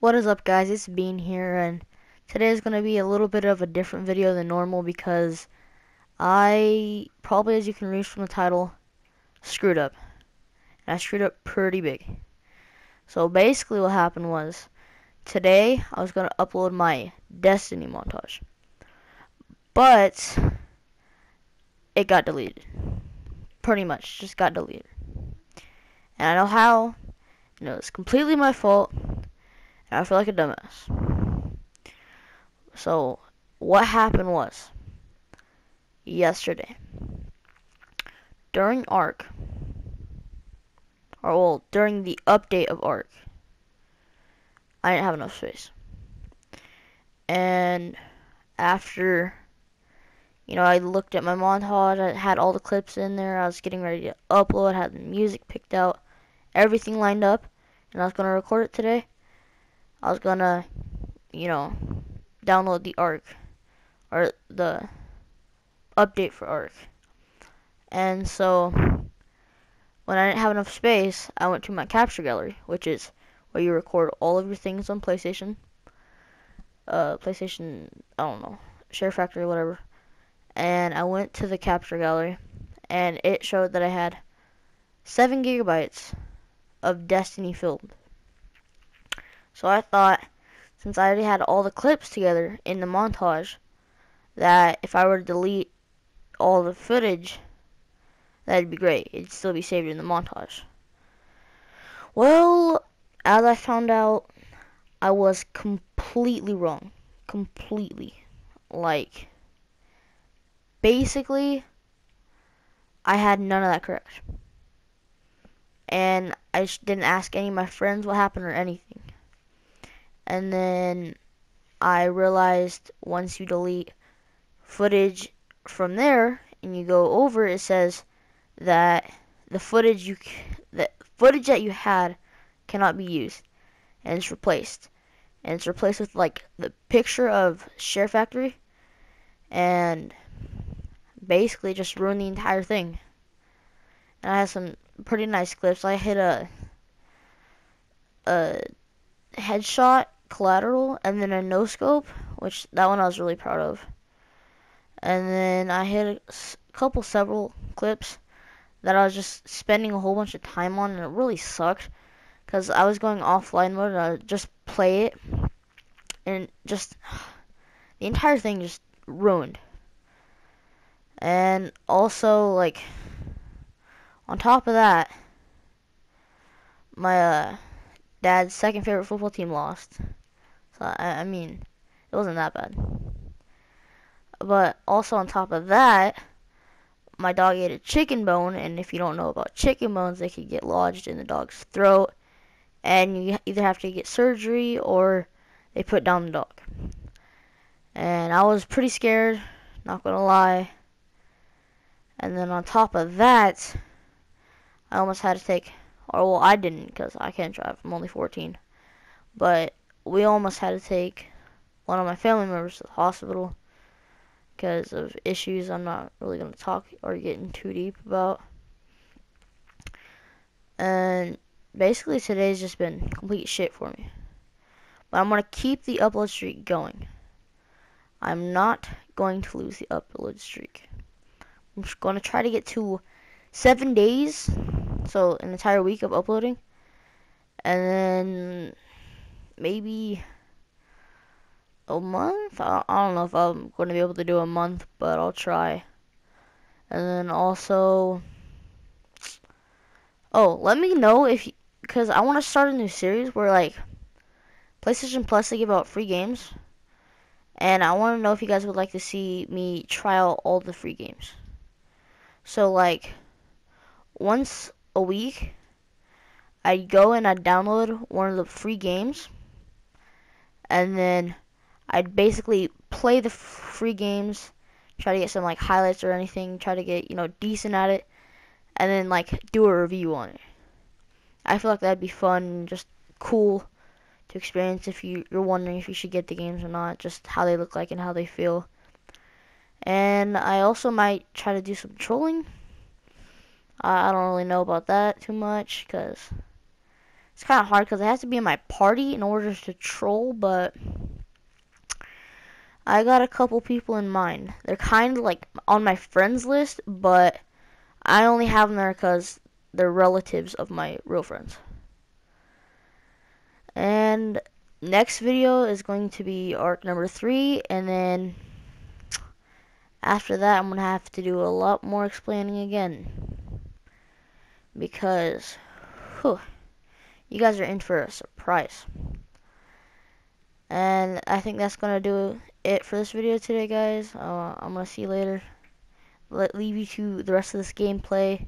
What is up guys, it's Bean here and today is going to be a little bit of a different video than normal because I, probably as you can read from the title, screwed up. And I screwed up pretty big. So basically what happened was, today I was going to upload my Destiny montage. But, it got deleted. Pretty much, just got deleted. And I know how, you know, it's completely my fault I feel like a dumbass. So, what happened was, yesterday, during ARK, or well, during the update of ARK, I didn't have enough space. And after, you know, I looked at my montage, I had all the clips in there, I was getting ready to upload, had the music picked out, everything lined up, and I was going to record it today I was gonna, you know, download the ARK or the update for ARK. And so when I didn't have enough space, I went to my capture gallery, which is where you record all of your things on PlayStation. Uh, PlayStation, I don't know, Share Factory, whatever. And I went to the capture gallery, and it showed that I had 7 gigabytes of Destiny filmed. So I thought, since I already had all the clips together in the montage, that if I were to delete all the footage, that'd be great. It'd still be saved in the montage. Well, as I found out, I was completely wrong. Completely. Like, basically, I had none of that correct. And I didn't ask any of my friends what happened or anything and then I realized once you delete footage from there and you go over it says that the footage you the footage that you had cannot be used and it's replaced. And it's replaced with like the picture of Share Factory and basically just ruined the entire thing. And I had some pretty nice clips. I hit a a headshot collateral and then a no scope, which that one I was really proud of. And then I hit a couple several clips that I was just spending a whole bunch of time on and it really sucked because I was going offline mode and I just play it and just the entire thing just ruined. And also like on top of that my uh, dad's second favorite football team lost. So, I, I mean, it wasn't that bad. But also on top of that, my dog ate a chicken bone, and if you don't know about chicken bones, they could get lodged in the dog's throat, and you either have to get surgery or they put down the dog. And I was pretty scared, not gonna lie. And then on top of that, I almost had to take, or well, I didn't because I can't drive. I'm only 14. But we almost had to take one of my family members to the hospital because of issues I'm not really going to talk or get in too deep about. And basically today's just been complete shit for me. But I'm going to keep the upload streak going. I'm not going to lose the upload streak. I'm just going to try to get to seven days, so an entire week of uploading. And then maybe a month. I, I don't know if I'm going to be able to do a month, but I'll try. And then also, oh, let me know if, because I want to start a new series where like PlayStation Plus they give out free games, and I want to know if you guys would like to see me try out all the free games. So like once a week, I'd go and I'd download one of the free games and then I'd basically play the free games, try to get some like highlights or anything, try to get you know decent at it, and then like do a review on it. I feel like that'd be fun, and just cool to experience if you, you're wondering if you should get the games or not, just how they look like and how they feel. And I also might try to do some trolling. I don't really know about that too much because it's kind of hard because it has to be in my party in order to troll, but I got a couple people in mind. They're kind of like on my friends list, but I only have them there because they're relatives of my real friends. And next video is going to be ARK number three, and then after that, I'm going to have to do a lot more explaining again. Because, whew, you guys are in for a surprise. And I think that's going to do it for this video today, guys. Uh, I'm going to see you later. Let leave you to the rest of this gameplay.